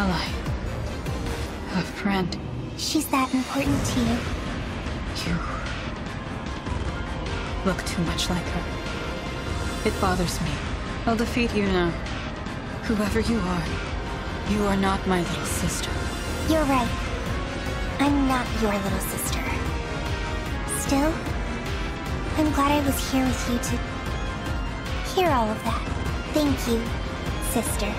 ally. A friend. She's that important to you. You look too much like her. It bothers me. I'll defeat you now. Whoever you are, you are not my little sister. You're right. I'm not your little sister. Still, I'm glad I was here with you to hear all of that. Thank you, sister.